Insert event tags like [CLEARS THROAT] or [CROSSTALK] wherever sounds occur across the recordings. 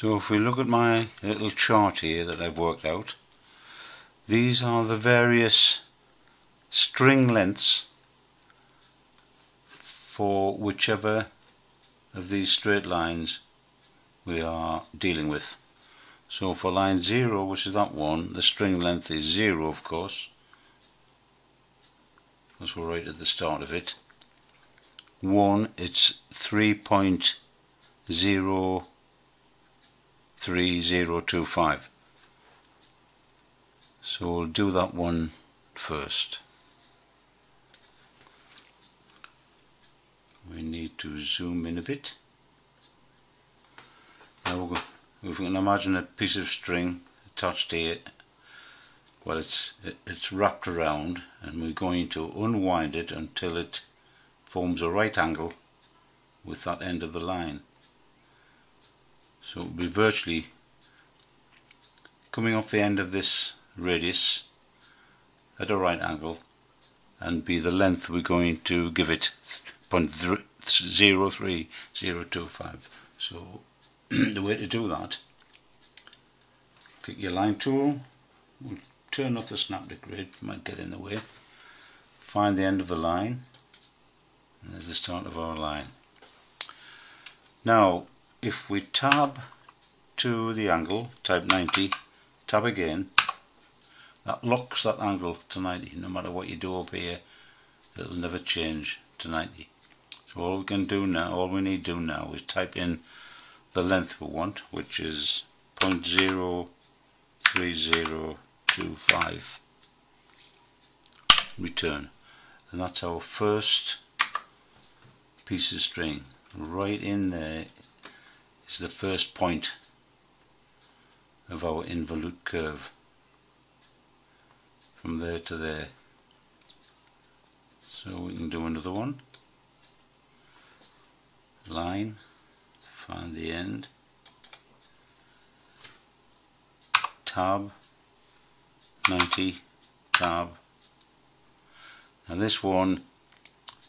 So if we look at my little chart here that I've worked out, these are the various string lengths for whichever of these straight lines we are dealing with. So for line 0, which is that one, the string length is 0 of course, because we're right at the start of it. 1, it's 3.0 3025 so we'll do that one first. We need to zoom in a bit. Now if we can imagine a piece of string attached to it well it's it's wrapped around and we're going to unwind it until it forms a right angle with that end of the line so be virtually coming off the end of this radius at a right angle and be the length we're going to give it 0.03025 so [CLEARS THROAT] the way to do that click your line tool we'll turn off the snap to grid might get in the way. Find the end of the line and there's the start of our line. Now if we tab to the angle, type 90, tab again, that locks that angle to 90. No matter what you do up here, it'll never change to 90. So all we can do now, all we need to do now is type in the length we want, which is 0.03025. Return. And that's our first piece of string. Right in there is the first point of our involute curve. From there to there. So we can do another one. Line. Find the end. Tab. 90 tab. And this one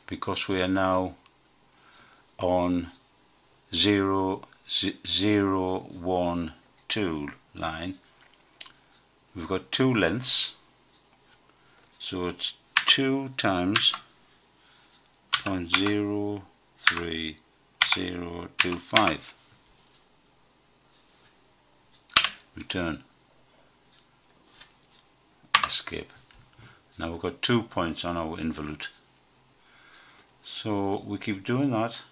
because we are now on 0 0, 1, 2 line. We've got two lengths. So it's 2 times 0 0.03025 return. Escape. Now we've got two points on our involute. So we keep doing that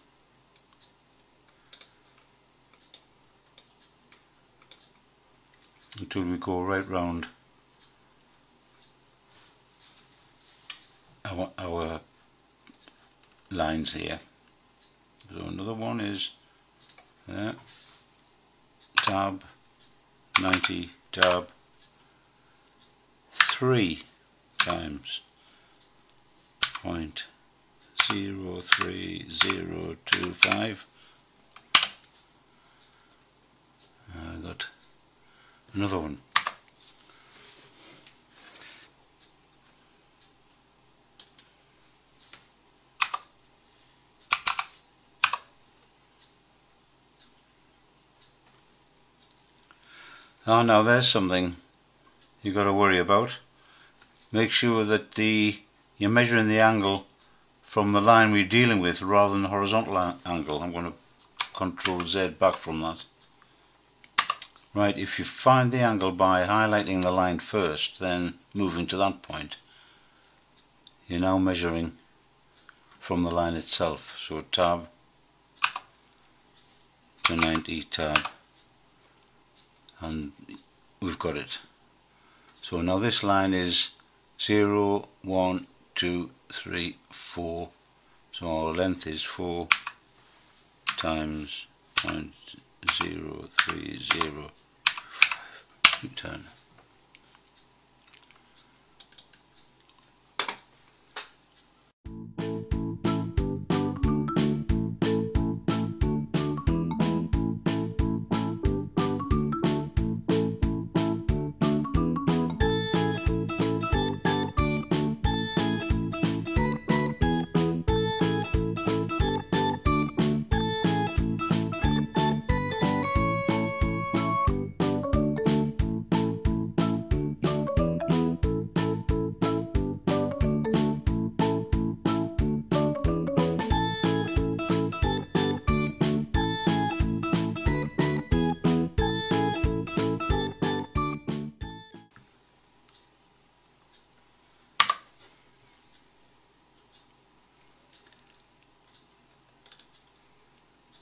until we go right round our, our lines here. So another one is there, tab 90 tab 3 times point zero three zero two five. I got another one. Oh, now there's something you've got to worry about. Make sure that the you're measuring the angle from the line we're dealing with rather than the horizontal angle. I'm going to control Z back from that. Right, if you find the angle by highlighting the line first, then moving to that point, you're now measuring from the line itself. So tab to 90 tab and we've got it. So now this line is 0, 1, 2, 3, 4. So our length is 4 times 0.030 return.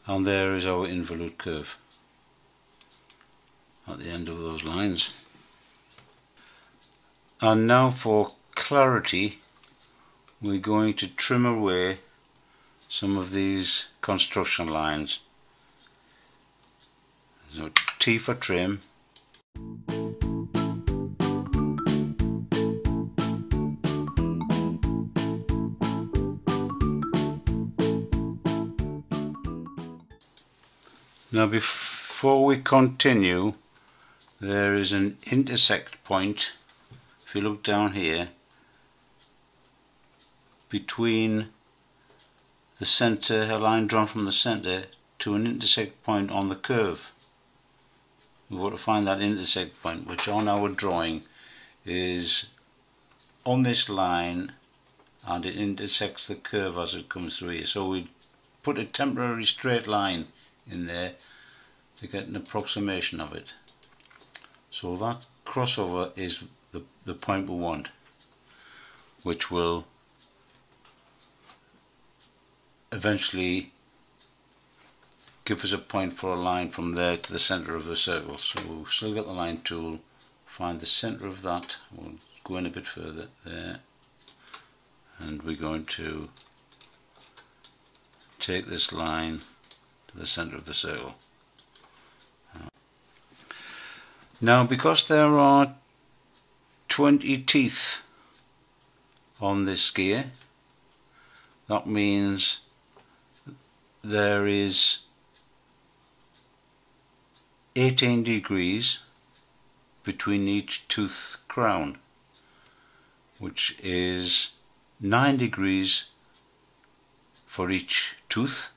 And there is our involute curve at the end of those lines. And now for clarity we're going to trim away some of these construction lines. So T for trim Now before we continue there is an intersect point if you look down here between the center, a line drawn from the center to an intersect point on the curve. We want to find that intersect point which on our drawing is on this line and it intersects the curve as it comes through here. So we put a temporary straight line in there to get an approximation of it. So that crossover is the, the point we want which will eventually give us a point for a line from there to the center of the circle. So we'll still get the line tool, find the center of that, we'll go in a bit further there and we're going to take this line the center of the circle. Uh, now because there are 20 teeth on this gear that means there is 18 degrees between each tooth crown which is 9 degrees for each tooth,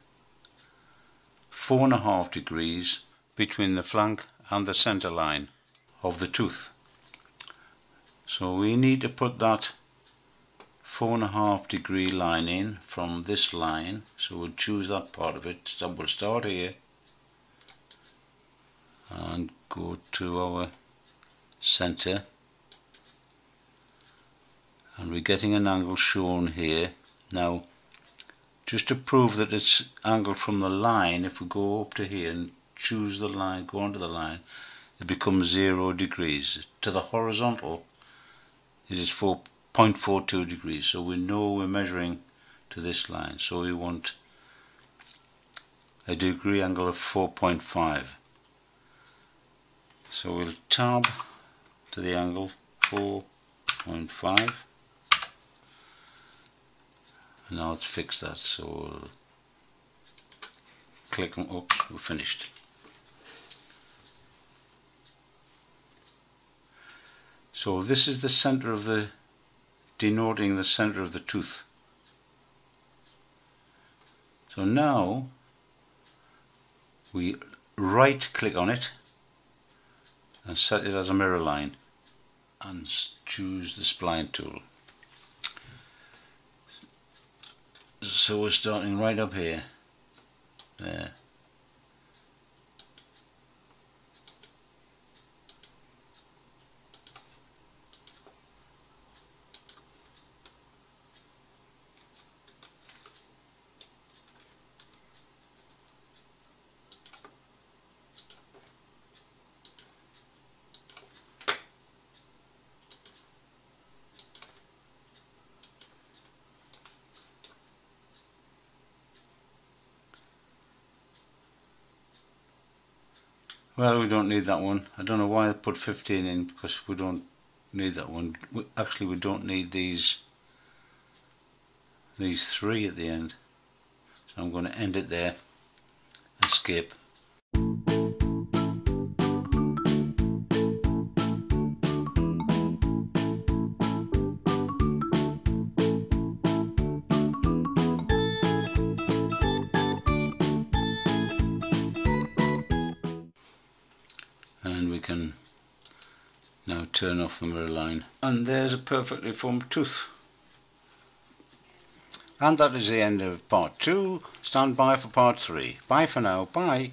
4.5 degrees between the flank and the center line of the tooth. So we need to put that four and a half degree line in from this line. So we'll choose that part of it. So we'll start here and go to our center. And we're getting an angle shown here. Now just to prove that it's angled from the line if we go up to here and choose the line go onto the line it becomes zero degrees. To the horizontal it is 4.42 degrees. So we know we're measuring to this line. So we want a degree angle of 4.5 so we'll tab to the angle 4.5 and now let's fix that so we'll click on up we're finished So this is the center of the, denoting the center of the tooth. So now we right click on it and set it as a mirror line and choose the spline tool. So we're starting right up here, there. Well, we don't need that one. I don't know why I put 15 in because we don't need that one. We, actually, we don't need these these three at the end. So I'm going to end it there and skip. Can now turn off the mirror line. And there's a perfectly formed tooth and that is the end of part 2 stand by for part 3 bye for now. Bye